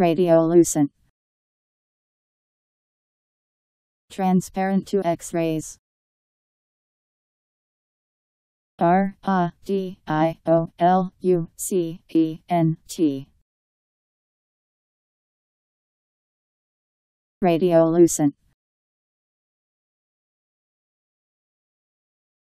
Radiolucent. Transparent to X-rays. R A D I O L U C E N T. Radiolucent.